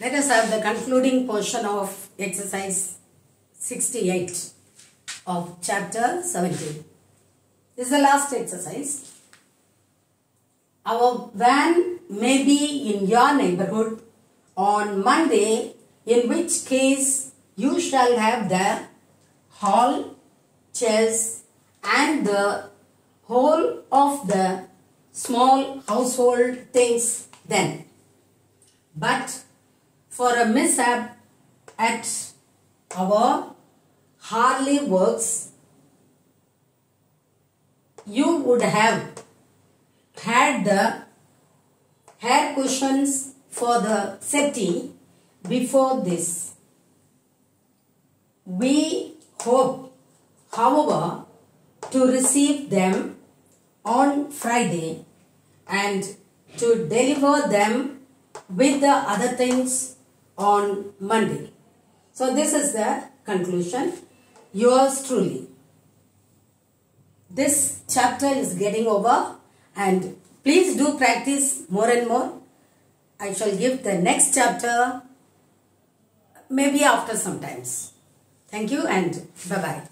Let us have the concluding portion of exercise 68 of chapter 17. This is the last exercise. Our van may be in your neighborhood on Monday, in which case you shall have the hall, chairs, and the whole of the small household things then. But for a mishap at our Harley works, you would have had the hair cushions for the settee before this. We hope, however, to receive them on Friday and to deliver them with the other things on Monday. So this is the conclusion. Yours truly. This chapter is getting over and please do practice more and more. I shall give the next chapter maybe after some times. Thank you and bye-bye.